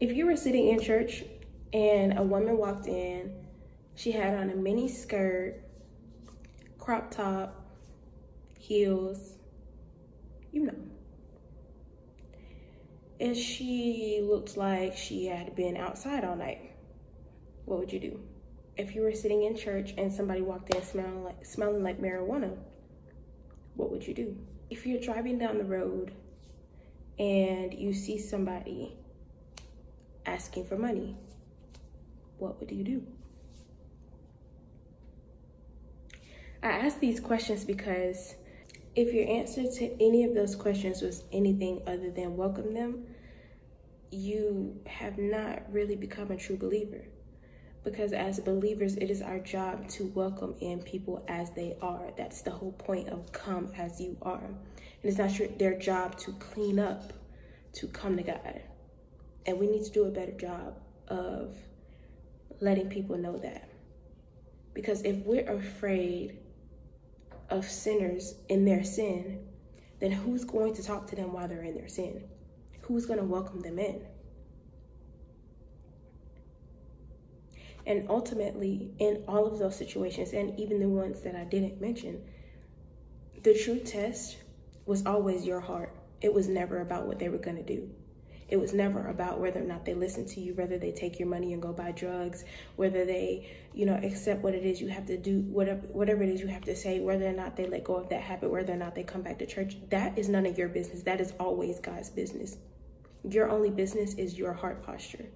If you were sitting in church and a woman walked in, she had on a mini skirt, crop top, heels, you know. And she looked like she had been outside all night. What would you do? If you were sitting in church and somebody walked in smelling like smelling like marijuana, what would you do? If you're driving down the road and you see somebody asking for money, what would you do? I ask these questions because if your answer to any of those questions was anything other than welcome them, you have not really become a true believer. Because as believers, it is our job to welcome in people as they are. That's the whole point of come as you are. And it's not your, their job to clean up, to come to God. And we need to do a better job of letting people know that. Because if we're afraid of sinners in their sin, then who's going to talk to them while they're in their sin? Who's going to welcome them in? And ultimately, in all of those situations, and even the ones that I didn't mention, the true test was always your heart. It was never about what they were going to do. It was never about whether or not they listen to you, whether they take your money and go buy drugs, whether they, you know, accept what it is you have to do, whatever whatever it is you have to say, whether or not they let go of that habit, whether or not they come back to church. That is none of your business. That is always God's business. Your only business is your heart posture.